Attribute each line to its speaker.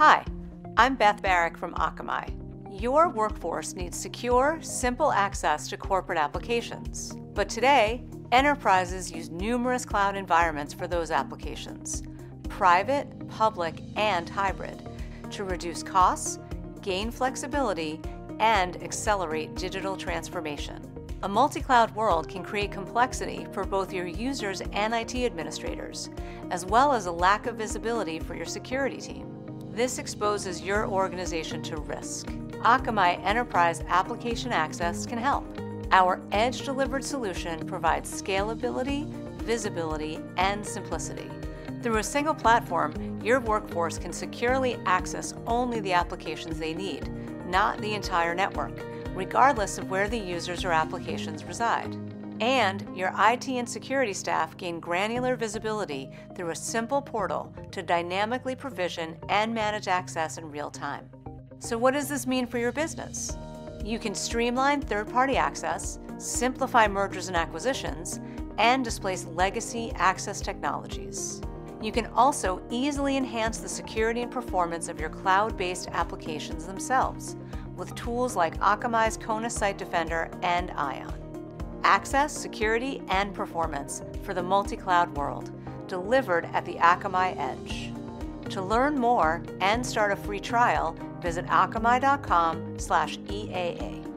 Speaker 1: Hi, I'm Beth Barrick from Akamai. Your workforce needs secure, simple access to corporate applications. But today, enterprises use numerous cloud environments for those applications private, public, and hybrid to reduce costs, gain flexibility, and accelerate digital transformation. A multi cloud world can create complexity for both your users and IT administrators, as well as a lack of visibility for your security team. This exposes your organization to risk. Akamai Enterprise Application Access can help. Our edge delivered solution provides scalability, visibility, and simplicity. Through a single platform, your workforce can securely access only the applications they need, not the entire network regardless of where the users or applications reside. And your IT and security staff gain granular visibility through a simple portal to dynamically provision and manage access in real time. So, what does this mean for your business? You can streamline third party access, simplify mergers and acquisitions, and displace legacy access technologies. You can also easily enhance the security and performance of your cloud based applications themselves with tools like Akamai's Kona Site Defender and Ion. Access, security, and performance for the multi-cloud world, delivered at the Akamai Edge. To learn more and start a free trial, visit akamai.com/eaa.